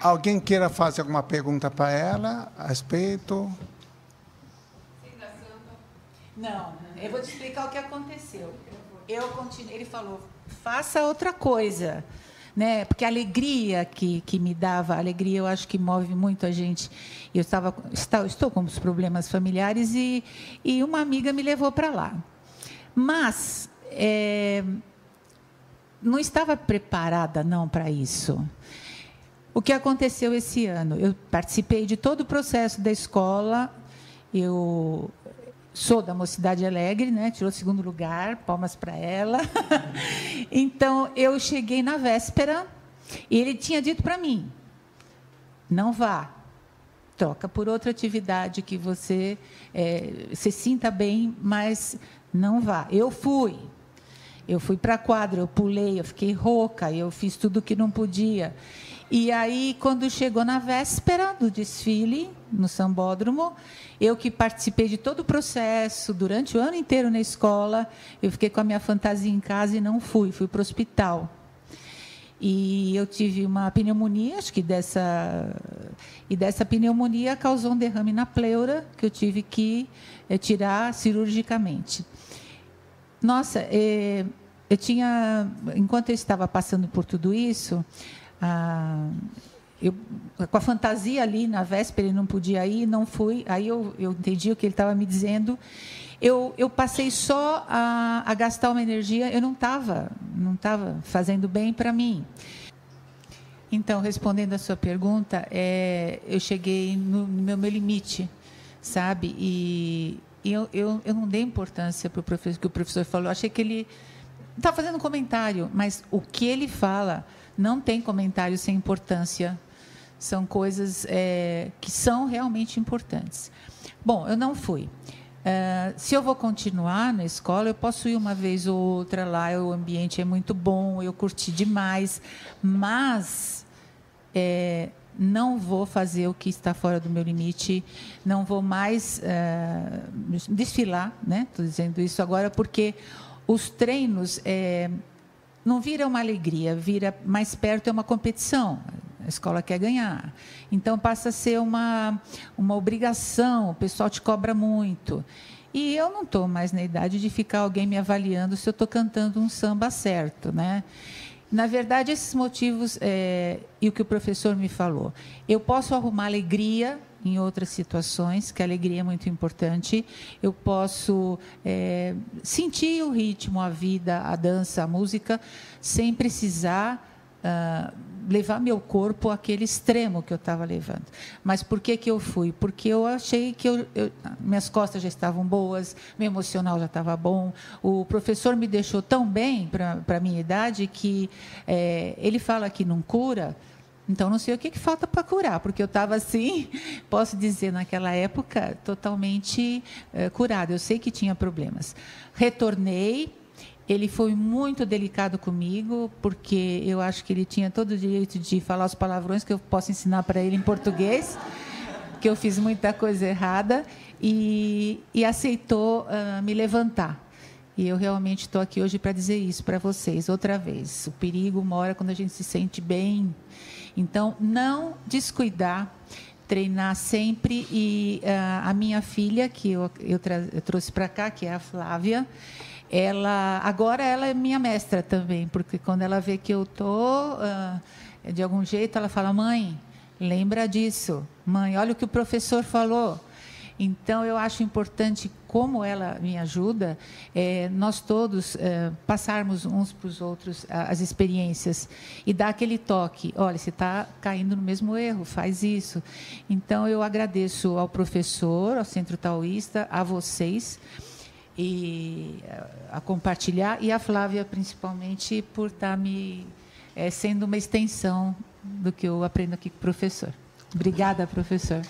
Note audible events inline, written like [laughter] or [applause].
Alguém queira fazer alguma pergunta para ela a respeito? Não, eu vou te explicar o que aconteceu. Eu ele falou, faça outra coisa. Né? Porque a alegria que, que me dava, a alegria eu acho que move muito a gente. Eu estava, estou com os problemas familiares e, e uma amiga me levou para lá. Mas é, não estava preparada não para isso. O que aconteceu esse ano? Eu participei de todo o processo da escola. Eu sou da Mocidade Alegre, né? Tirou segundo lugar, palmas para ela. [laughs] então eu cheguei na véspera e ele tinha dito para mim: não vá, troca por outra atividade que você é, se sinta bem, mas não vá. Eu fui. Eu fui para a quadra, eu pulei, eu fiquei rouca, eu fiz tudo que não podia. E aí, quando chegou na véspera do desfile, no Sambódromo, eu que participei de todo o processo, durante o ano inteiro na escola, eu fiquei com a minha fantasia em casa e não fui, fui para o hospital. E eu tive uma pneumonia, acho que dessa. E dessa pneumonia causou um derrame na pleura, que eu tive que é, tirar cirurgicamente. Nossa, é, eu tinha. Enquanto eu estava passando por tudo isso, ah, eu, com a fantasia ali na véspera, ele não podia ir, não fui. Aí eu, eu entendi o que ele estava me dizendo. Eu, eu passei só a, a gastar uma energia, eu não estava não tava fazendo bem para mim. Então, respondendo a sua pergunta, é, eu cheguei no, no meu, meu, limite, sabe? E, e eu, eu, eu, não dei importância para o professor que o professor falou. Eu achei que ele estava fazendo comentário, mas o que ele fala não tem comentário sem importância. São coisas é, que são realmente importantes. Bom, eu não fui. Uh, se eu vou continuar na escola, eu posso ir uma vez ou outra lá, o ambiente é muito bom, eu curti demais, mas é, não vou fazer o que está fora do meu limite, não vou mais uh, desfilar, né? Estou dizendo isso agora porque os treinos é, não vira uma alegria, vira mais perto é uma competição. A escola quer ganhar. Então passa a ser uma, uma obrigação, o pessoal te cobra muito. E eu não estou mais na idade de ficar alguém me avaliando se eu estou cantando um samba certo, né? Na verdade, esses motivos é, e o que o professor me falou, eu posso arrumar alegria em outras situações, que a alegria é muito importante. Eu posso é, sentir o ritmo, a vida, a dança, a música, sem precisar uh, levar meu corpo àquele extremo que eu estava levando. Mas por que, que eu fui? Porque eu achei que eu, eu, minhas costas já estavam boas, meu emocional já estava bom. O professor me deixou tão bem para a minha idade que é, ele fala que não cura então, não sei o que, que falta para curar, porque eu estava assim, [laughs] posso dizer, naquela época, totalmente uh, curada. Eu sei que tinha problemas. Retornei, ele foi muito delicado comigo, porque eu acho que ele tinha todo o direito de falar os palavrões que eu posso ensinar para ele em português, [laughs] que eu fiz muita coisa errada, e, e aceitou uh, me levantar. E eu realmente estou aqui hoje para dizer isso para vocês, outra vez. O perigo mora quando a gente se sente bem então, não descuidar, treinar sempre. E uh, a minha filha, que eu, eu, eu trouxe para cá, que é a Flávia, ela agora ela é minha mestra também, porque quando ela vê que eu tô uh, de algum jeito, ela fala: mãe, lembra disso, mãe, olha o que o professor falou. Então, eu acho importante, como ela me ajuda, é, nós todos é, passarmos uns para os outros as experiências e dar aquele toque. Olha, você está caindo no mesmo erro, faz isso. Então, eu agradeço ao professor, ao Centro Taoísta, a vocês e a compartilhar e a Flávia principalmente por estar tá me é, sendo uma extensão do que eu aprendo aqui com o professor. Obrigada, professor.